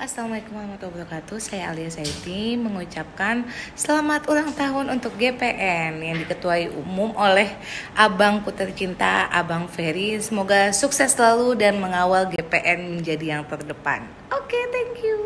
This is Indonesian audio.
Assalamualaikum warahmatullahi wabarakatuh. Saya Alia Saiti mengucapkan selamat ulang tahun untuk GPN yang diketuai umum oleh abangku tercinta, Abang Ferry. Semoga sukses selalu dan mengawal GPN menjadi yang terdepan. Oke, okay, thank you.